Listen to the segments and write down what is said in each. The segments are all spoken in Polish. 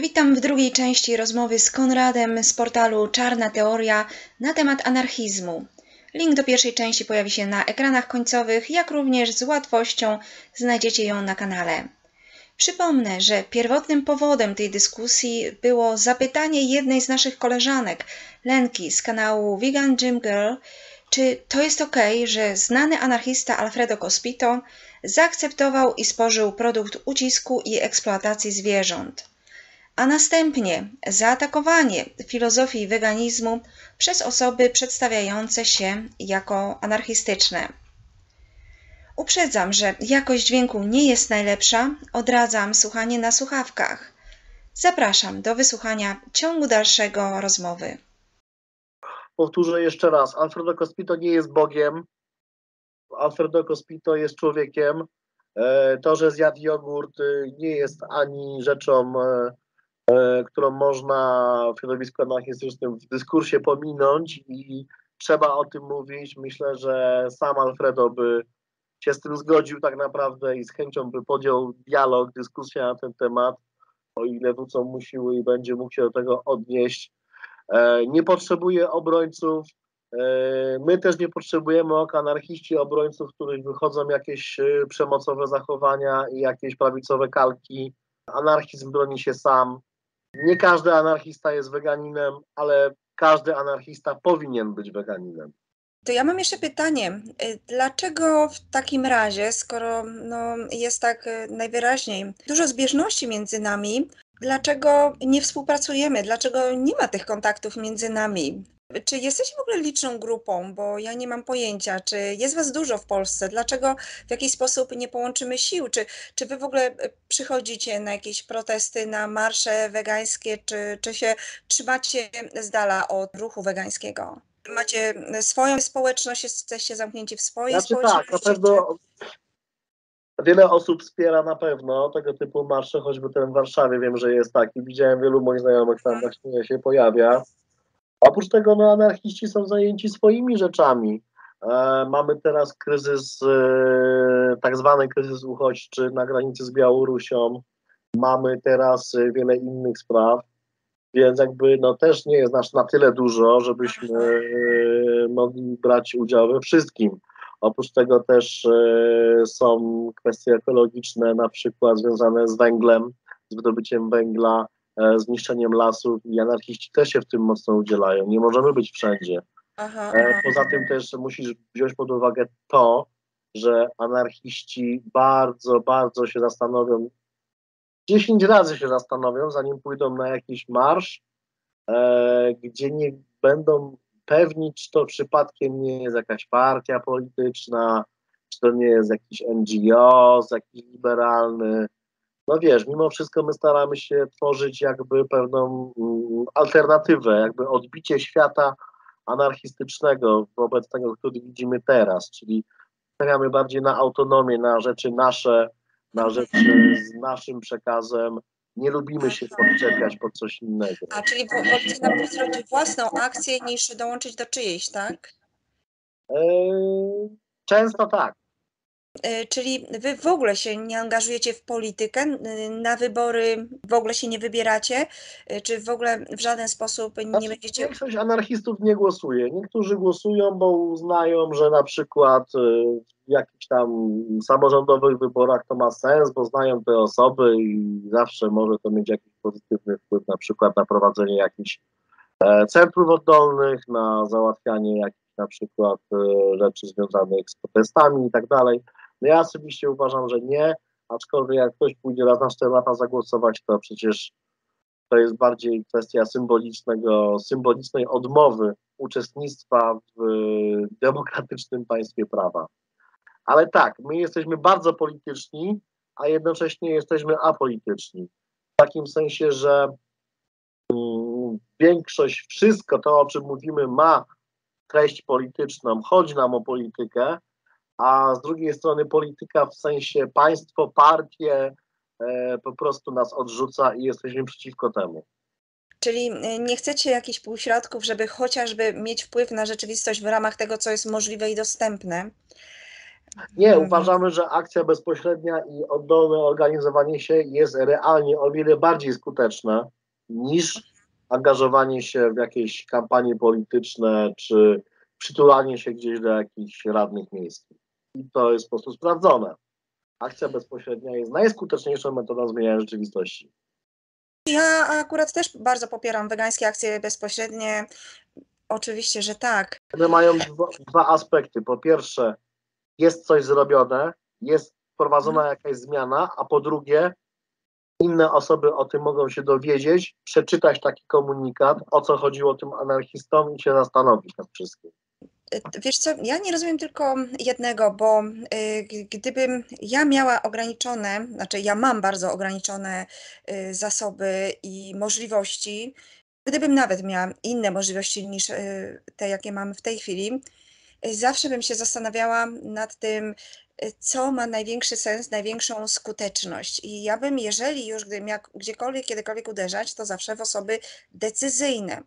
Witam w drugiej części rozmowy z Konradem z portalu Czarna Teoria na temat anarchizmu. Link do pierwszej części pojawi się na ekranach końcowych, jak również z łatwością znajdziecie ją na kanale. Przypomnę, że pierwotnym powodem tej dyskusji było zapytanie jednej z naszych koleżanek, Lenki z kanału Vegan Gym Girl, czy to jest ok, że znany anarchista Alfredo Cospito zaakceptował i spożył produkt ucisku i eksploatacji zwierząt a następnie zaatakowanie filozofii weganizmu przez osoby przedstawiające się jako anarchistyczne. Uprzedzam, że jakość dźwięku nie jest najlepsza, odradzam słuchanie na słuchawkach. Zapraszam do wysłuchania ciągu dalszego rozmowy. Powtórzę jeszcze raz, Alfredo Cospito nie jest Bogiem, Alfredo Cospito jest człowiekiem. E, to, że zjadł jogurt y, nie jest ani rzeczą e, E, którą można w środowisku anarchistycznym w dyskursie pominąć i trzeba o tym mówić. Myślę, że sam Alfredo by się z tym zgodził tak naprawdę i z chęcią by podjął dialog, dyskusję na ten temat, o ile wrócą mu siły i będzie mógł się do tego odnieść. E, nie potrzebuje obrońców. E, my też nie potrzebujemy ok anarchiści, obrońców, których wychodzą jakieś przemocowe zachowania i jakieś prawicowe kalki. Anarchizm broni się sam. Nie każdy anarchista jest weganinem, ale każdy anarchista powinien być weganinem. To ja mam jeszcze pytanie. Dlaczego w takim razie, skoro no, jest tak y, najwyraźniej dużo zbieżności między nami, dlaczego nie współpracujemy? Dlaczego nie ma tych kontaktów między nami? Czy jesteście w ogóle liczną grupą? Bo ja nie mam pojęcia. Czy jest was dużo w Polsce? Dlaczego w jakiś sposób nie połączymy sił? Czy, czy wy w ogóle e, przychodzicie na jakieś protesty, na marsze wegańskie, czy, czy się trzymacie z dala od ruchu wegańskiego? Macie swoją społeczność, jesteście zamknięci w swojej znaczy, społeczności? Tak, na pewno wiele osób wspiera na pewno tego typu marsze, choćby ten w Warszawie wiem, że jest taki. Widziałem wielu moich znajomych tam właśnie się pojawia. Oprócz tego no, anarchiści są zajęci swoimi rzeczami. E, mamy teraz kryzys, e, tak zwany kryzys uchodźczy na granicy z Białorusią. Mamy teraz e, wiele innych spraw, więc jakby no, też nie jest nas na tyle dużo, żebyśmy e, mogli brać udział we wszystkim. Oprócz tego też e, są kwestie ekologiczne, na przykład związane z węglem, z wydobyciem węgla zniszczeniem lasów i anarchiści też się w tym mocno udzielają. Nie możemy być wszędzie. Aha, e, aha. Poza tym też musisz wziąć pod uwagę to, że anarchiści bardzo, bardzo się zastanowią, dziesięć razy się zastanowią, zanim pójdą na jakiś marsz, e, gdzie nie będą pewni, czy to przypadkiem nie jest jakaś partia polityczna, czy to nie jest jakiś NGO, jakiś liberalny, no wiesz, mimo wszystko my staramy się tworzyć jakby pewną mm, alternatywę, jakby odbicie świata anarchistycznego wobec tego, który widzimy teraz, czyli stawiamy bardziej na autonomię, na rzeczy nasze, na rzeczy z naszym przekazem. Nie lubimy się podczepiać pod coś innego. A czyli wolicie nawet zrobić własną akcję niż dołączyć do czyjejś, tak? Yy, często tak. E, czyli wy w ogóle się nie angażujecie w politykę, na wybory w ogóle się nie wybieracie, e, czy w ogóle w żaden sposób nie znaczy, będziecie... Większość anarchistów nie głosuje. Niektórzy głosują, bo uznają, że na przykład e, w jakichś tam samorządowych wyborach to ma sens, bo znają te osoby i zawsze może to mieć jakiś pozytywny wpływ na przykład na prowadzenie jakichś centrów oddolnych, na załatwianie jakichś na przykład rzeczy związanych z protestami i tak dalej. No ja osobiście uważam, że nie, aczkolwiek jak ktoś pójdzie raz na 4 lata zagłosować, to przecież to jest bardziej kwestia symbolicznego, symbolicznej odmowy uczestnictwa w demokratycznym państwie prawa. Ale tak, my jesteśmy bardzo polityczni, a jednocześnie jesteśmy apolityczni. W takim sensie, że mm, większość, wszystko to, o czym mówimy, ma treść polityczną, chodzi nam o politykę, a z drugiej strony polityka w sensie państwo, partie e, po prostu nas odrzuca i jesteśmy przeciwko temu. Czyli e, nie chcecie jakichś półśrodków, żeby chociażby mieć wpływ na rzeczywistość w ramach tego, co jest możliwe i dostępne. Nie, Mhm. uważamy, że akcja bezpośrednia i oddolne organizowanie się jest realnie o wiele bardziej skuteczne niż angażowanie się w jakieś kampanie polityczne czy przytulanie się gdzieś do jakichś radnych miejskich. I to jest po prostu sprawdzone. Akcja bezpośrednia jest najskuteczniejszą metodą zmieniania rzeczywistości. Ja akurat też bardzo popieram wegańskie akcje bezpośrednie. Oczywiście, że tak. One mają dwa, dwa aspekty. Po pierwsze, jest coś zrobione, jest wprowadzona jakaś zmiana, a po drugie, inne osoby o tym mogą się dowiedzieć, przeczytać taki komunikat, o co chodziło tym anarchistom i się zastanowić nad wszystkim. Y, Wiesz co, ja nie rozumiem tylko jednego, bo y, gdybym ja miała ograniczone, znaczy ja mam bardzo ograniczone y, zasoby i możliwości, gdybym nawet miała inne możliwości niż te, jakie mam w tej chwili, zawsze bym się zastanawiała nad tym, co ma największy sens, największą skuteczność. I ja bym, jeżeli już gdybym miała gdziekolwiek, kiedykolwiek uderzać, to zawsze w osoby decyzyjne.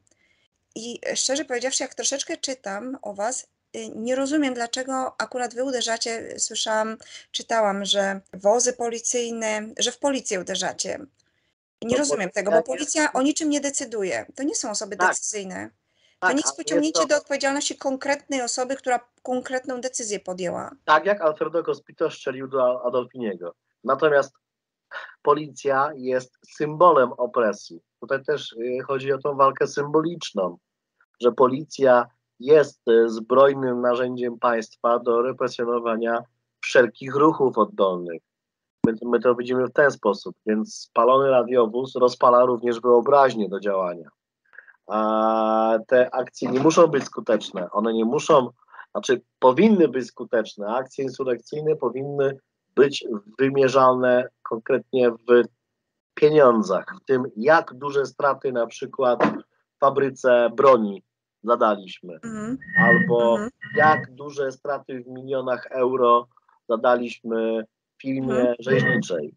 I szczerze powiedziawszy, jak troszeczkę czytam o Was, y, nie rozumiem, dlaczego akurat Wy uderzacie. Słyszałam, czytałam, że wozy policyjne, że w policję uderzacie. Nie No, rozumiem tego, bo policja o niczym nie decyduje. To nie są osoby Tak. decyzyjne. Tak, To jest ale pociągnięcie to- do odpowiedzialności konkretnej osoby, która konkretną decyzję podjęła. Tak jak Alfredo Cospito strzelił do Adolfiniego. Natomiast policja jest symbolem opresji. Tutaj też y, chodzi o tą walkę symboliczną, że policja jest y, zbrojnym narzędziem państwa do represjonowania wszelkich ruchów oddolnych. My, my to widzimy w ten sposób, więc spalony radiowóz rozpala również wyobraźnię do działania. A te akcje nie muszą być skuteczne, one nie muszą znaczy powinny być skuteczne. Akcje insurekcyjne powinny być wymierzalne konkretnie w pieniądzach, w tym jak duże straty na przykład w fabryce broni zadaliśmy, Mhm. albo Mhm. jak duże straty w milionach euro zadaliśmy firmie Mhm. rzeźniczej.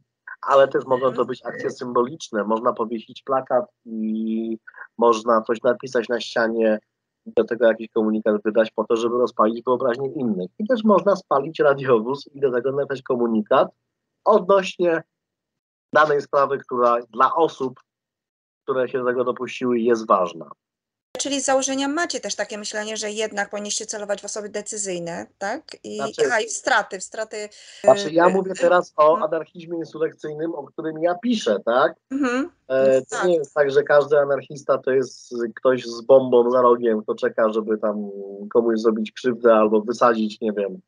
Ale też mogą to być akcje symboliczne. Można powiesić plakat i można coś napisać na ścianie, do tego jakiś komunikat wydać po to, żeby rozpalić wyobraźnię innych. I też można spalić radiowóz i do tego napisać komunikat odnośnie danej sprawy, która dla osób, które się do tego dopuściły, jest ważna. Czyli z założenia macie też takie myślenie, że jednak powinniście celować w osoby decyzyjne, tak? I, Znaczy- aha, i w straty, w straty. Znaczy, ja mówię teraz o anarchizmie insurekcyjnym, o którym ja piszę, tak? Mhm. E, to Tak. nie jest tak, że każdy anarchista to jest ktoś z bombą za rogiem, kto czeka, żeby tam komuś zrobić krzywdę albo wysadzić, nie wiem,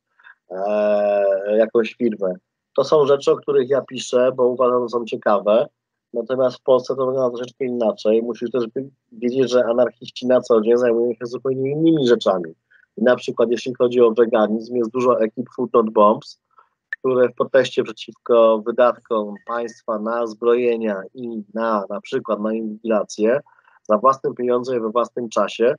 e, jakąś firmę. To są rzeczy, o których ja piszę, bo uważam, że są ciekawe. Natomiast w Polsce to wygląda troszeczkę inaczej. Musisz też wiedzieć, że anarchiści na co dzień zajmują się zupełnie innymi rzeczami. I na przykład jeśli chodzi o weganizm, jest dużo ekip Food Not Bombs, które w proteście przeciwko wydatkom państwa na zbrojenia i na na przykład na inwigilację za własne pieniądze i we własnym czasie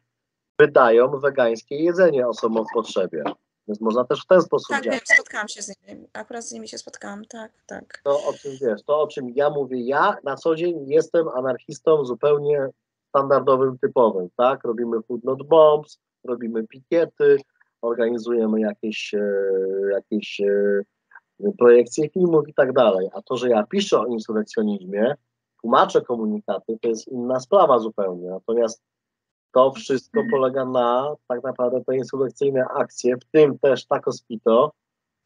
wydają wegańskie jedzenie osobom w potrzebie. Więc można też w ten sposób Tak, działać. wiem, spotkałam się z nimi. Akurat z nimi się spotkałam, tak, tak. To o czym wiesz, to o czym ja mówię, ja na co dzień jestem anarchistą zupełnie standardowym, typowym, tak? Robimy food not bombs, robimy pikiety, organizujemy jakieś, e, jakieś e, projekcje filmów i tak dalej. A to, że ja piszę o insurekcjonizmie, tłumaczę komunikaty, to jest inna sprawa zupełnie. Natomiast to wszystko polega na tak naprawdę te insurekcyjne akcje, w tym też Taco Spito,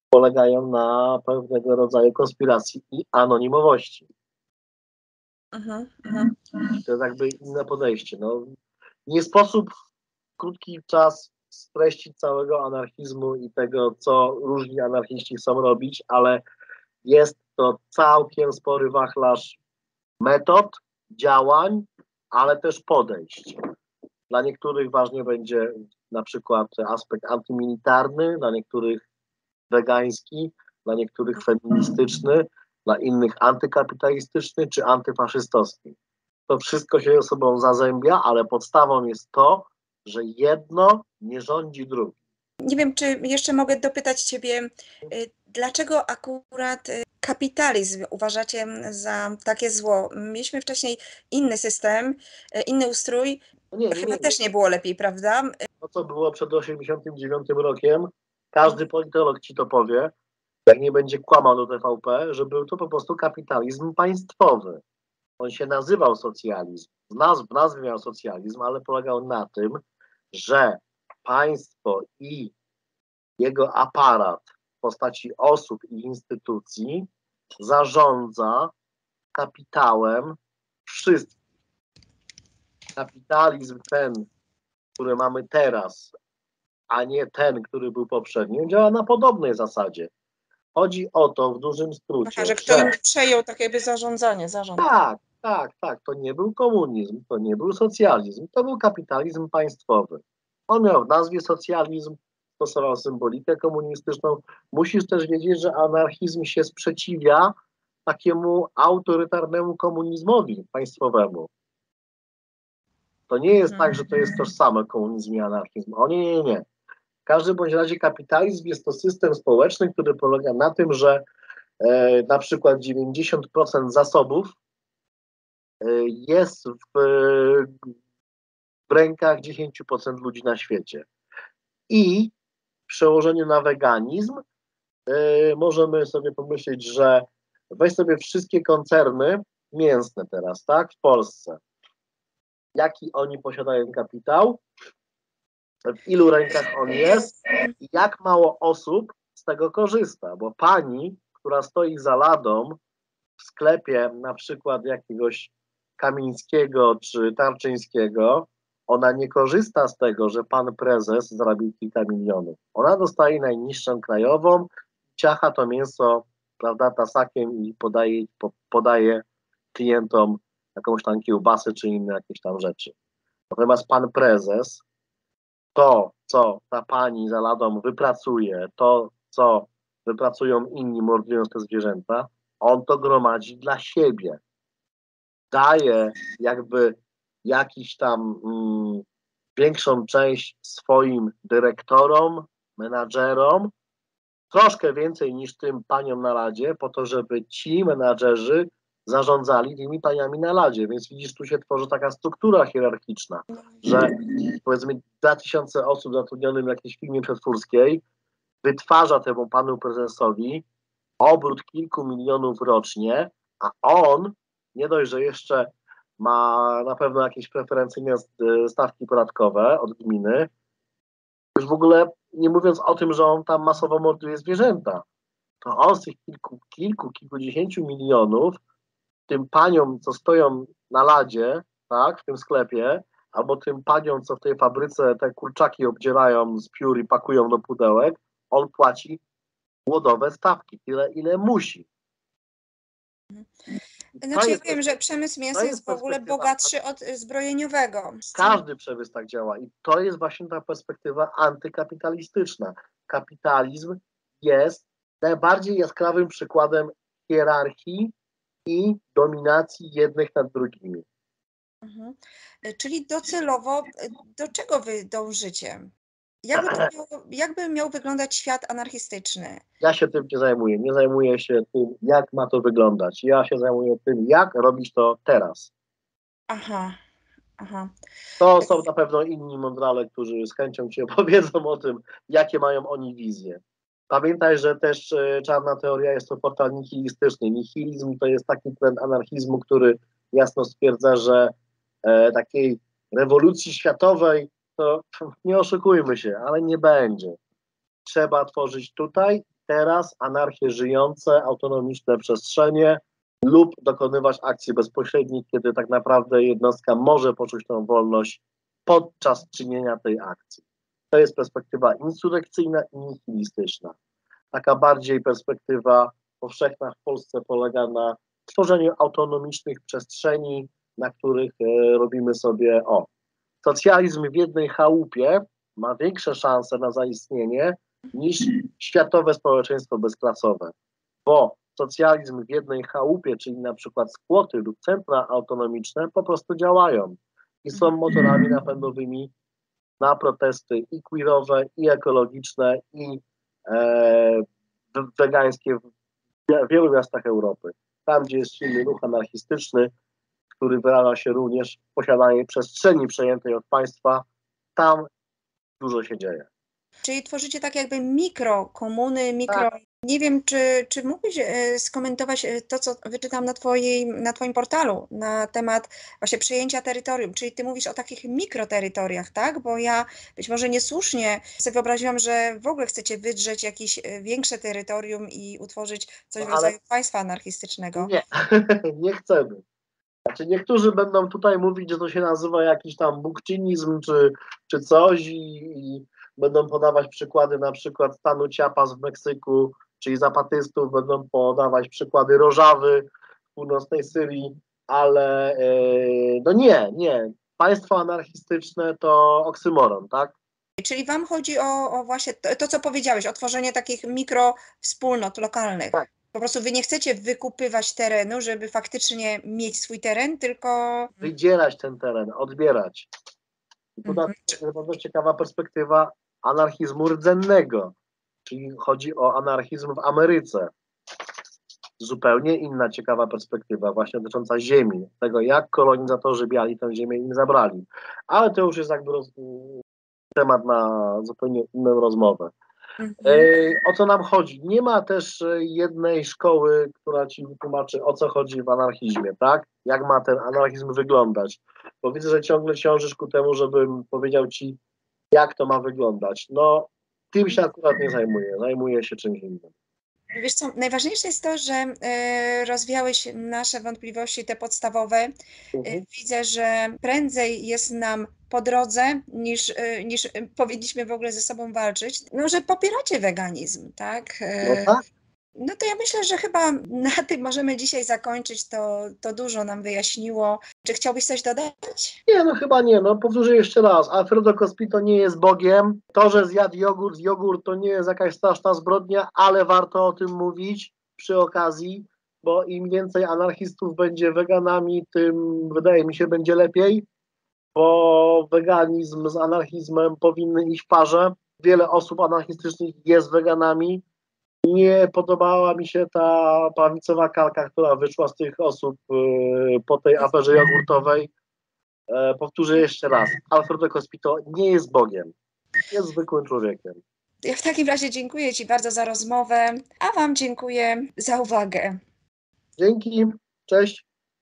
polegają na pewnego rodzaju konspiracji i anonimowości. Mhm, mhm. To jest jakby inne podejście. No, nie sposób w krótki czas streścić całego anarchizmu i tego, co różni anarchiści chcą robić, ale jest to całkiem spory wachlarz metod, działań, ale też podejść. Dla niektórych ważnie będzie na przykład aspekt antymilitarny, dla niektórych wegański, dla niektórych feministyczny, dla innych antykapitalistyczny czy antyfaszystowski. To wszystko się ze sobą zazębia, ale podstawą jest to, że jedno nie rządzi drugim. Nie wiem, czy jeszcze mogę dopytać Ciebie, y, dlaczego akurat y, kapitalizm uważacie za takie zło? Mieliśmy wcześniej inny system, y, inny ustrój, No nie, nie, chyba nie. też nie było lepiej, prawda? To, co było przed 89 rokiem, Każdy politolog ci to powie, jak nie będzie kłamał do TVP, że był to po prostu kapitalizm państwowy. On się nazywał socjalizm. W, nazw, w nazwie miał socjalizm, ale polegał na tym, że państwo i jego aparat w postaci osób i instytucji zarządza kapitałem wszystkich. Kapitalizm ten, który mamy teraz, a nie ten, który był poprzednio, działa na podobnej zasadzie. Chodzi o to w dużym skrócie. Aha, że ktoś przejął tak jakby zarządzanie, zarząd. Tak, tak, tak. To nie był komunizm, to nie był socjalizm, to był kapitalizm państwowy. On miał w nazwie socjalizm, stosował symbolikę komunistyczną. Musisz też wiedzieć, że anarchizm się sprzeciwia takiemu autorytarnemu komunizmowi państwowemu. To nie jest tak, że to jest tożsame komunizm i anarchizm. O nie, nie, nie. W każdym bądź razie kapitalizm jest to system społeczny, który polega na tym, że e, na przykład 90% zasobów e, jest w, w rękach 10% ludzi na świecie. I w przełożeniu na weganizm e, możemy sobie pomyśleć, że weź sobie wszystkie koncerny mięsne teraz, tak, w Polsce. Jaki oni posiadają kapitał, w ilu rękach on jest i jak mało osób z tego korzysta, bo pani, która stoi za ladą w sklepie na przykład jakiegoś Kamińskiego czy Tarczyńskiego, ona nie korzysta z tego, że pan prezes zarobił kilka milionów. Ona dostaje najniższą krajową, ciacha to mięso, prawda, tasakiem i podaje, po, podaje klientom jakąś tam kiełbasę czy inne jakieś tam rzeczy. Natomiast pan prezes to, co ta pani za ladą wypracuje, to, co wypracują inni, mordując te zwierzęta, on to gromadzi dla siebie. Daje jakby jakiś tam mm, większą część swoim dyrektorom, menadżerom, troszkę więcej niż tym paniom na ladzie, po to, żeby ci menadżerzy zarządzali tymi paniami na ladzie. Więc widzisz, tu się tworzy taka struktura hierarchiczna, że powiedzmy 2000 osób zatrudnionych w jakiejś firmie przetwórskiej wytwarza temu panu prezesowi obrót kilku milionów rocznie, a on nie dość, że jeszcze ma na pewno jakieś preferencyjne stawki podatkowe od gminy, już w ogóle nie mówiąc o tym, że on tam masowo morduje zwierzęta, to on z tych kilku, kilku kilkudziesięciu milionów tym paniom, co stoją na ladzie, tak, w tym sklepie, albo tym paniom, co w tej fabryce te kurczaki obdzierają z piór i pakują do pudełek, on płaci głodowe stawki, tyle ile musi. Znaczy jest, wiem, że przemysł mięsa jest, jest w ogóle bogatszy od zbrojeniowego. Każdy przemysł tak działa i to jest właśnie ta perspektywa antykapitalistyczna. Kapitalizm jest najbardziej jaskrawym przykładem hierarchii i dominacji jednych nad drugimi. Mhm. Czyli docelowo do czego wy dążycie? Jakby, miał, jakby miał wyglądać świat anarchistyczny? Ja się tym nie zajmuję. Nie zajmuję się tym, jak ma to wyglądać. Ja się zajmuję tym, jak robić to teraz. Aha. Aha. To są na pewno inni mądrale, którzy z chęcią ci opowiedzą o tym, jakie mają oni wizje. Pamiętaj, że też e, czarna teoria jest to portal nihilistyczny. Nihilizm to jest taki trend anarchizmu, który jasno stwierdza, że e, takiej rewolucji światowej to nie oszukujmy się, ale nie będzie. Trzeba tworzyć tutaj, teraz anarchię żyjące, autonomiczne przestrzenie lub dokonywać akcji bezpośrednich, kiedy tak naprawdę jednostka może poczuć tą wolność podczas czynienia tej akcji. To jest perspektywa insurekcyjna i nihilistyczna. Taka bardziej perspektywa powszechna w Polsce polega na tworzeniu autonomicznych przestrzeni, na których e, robimy sobie o. Socjalizm w jednej chałupie ma większe szanse na zaistnienie niż światowe społeczeństwo bezklasowe, bo socjalizm w jednej chałupie, czyli na przykład skłoty lub centra autonomiczne po prostu działają i są motorami napędowymi na protesty i queerowe, i ekologiczne, i e, wegańskie w wielu miastach Europy. Tam, gdzie jest silny ruch anarchistyczny, który wyraża się również w posiadaniu przestrzeni przejętej od państwa, tam dużo się dzieje. Czyli tworzycie tak jakby mikrokomuny, mikro... Nie wiem, czy, czy mógłbyś e, skomentować e, to, co wyczytam na, twojej, na Twoim portalu na temat właśnie przejęcia terytorium, czyli Ty mówisz o takich mikroterytoriach, tak? Bo ja być może niesłusznie sobie wyobraziłam, że w ogóle chcecie wydrzeć jakieś e, większe terytorium i utworzyć coś w No, ale- rodzaju państwa anarchistycznego. Nie, nie chcemy. Znaczy niektórzy będą tutaj mówić, że to się nazywa jakiś tam bukcinizm czy, czy coś i, i będą podawać przykłady na przykład stanu Chiapas w Meksyku, czyli zapatystów, będą podawać przykłady Rożawy w północnej Syrii, ale e, no nie, nie. Państwo anarchistyczne to oksymoron, tak? Czyli Wam chodzi o, o właśnie to, to, co powiedziałeś, o tworzenie takich mikrowspólnot lokalnych. Tak. Po prostu Wy nie chcecie wykupywać terenu, żeby faktycznie mieć swój teren, tylko wydzierać ten teren, odbierać. I na- jest bardzo ciekawa perspektywa anarchizmu rdzennego, czyli chodzi o anarchizm w Ameryce. Zupełnie inna ciekawa perspektywa, właśnie dotycząca ziemi, tego jak kolonizatorzy biali tę ziemię im zabrali. Ale to już jest jakby roz... temat na zupełnie inną rozmowę. Mhm. E, O co nam chodzi? Nie ma też e, jednej szkoły, która ci wytłumaczy, o co chodzi w anarchizmie, tak? Jak ma ten anarchizm wyglądać? Bo widzę, że ciągle ciążysz ku temu, żebym powiedział ci, jak to ma wyglądać. No, tym się akurat nie zajmuję. Zajmuję się czymś innym. Wiesz co, najważniejsze jest to, że e, rozwiałeś nasze wątpliwości, te podstawowe. Mhm. Widzę, że prędzej jest nam po drodze, niż, e, niż e, powinniśmy w ogóle ze sobą walczyć. No, że popieracie weganizm, tak? E, No tak? No to ja myślę, że chyba na tym możemy dzisiaj zakończyć. To, to dużo nam wyjaśniło. Czy chciałbyś coś dodać? Nie, no chyba nie. No powtórzę jeszcze raz. Alfredo Cospito nie jest Bogiem. To, że zjadł jogurt, jogurt to nie jest jakaś straszna zbrodnia, ale warto o tym mówić przy okazji, bo im więcej anarchistów będzie weganami, tym wydaje mi się będzie lepiej, bo weganizm z anarchizmem powinny iść w parze. Wiele osób anarchistycznych jest weganami. Nie podobała mi się ta prawicowa kalka, która wyszła z tych osób yy, po tej aferze jogurtowej. E, powtórzę jeszcze raz. Alfredo Cospito nie jest Bogiem. Jest zwykłym człowiekiem. Ja w takim razie dziękuję Ci bardzo za rozmowę, a Wam dziękuję za uwagę. Dzięki. Cześć.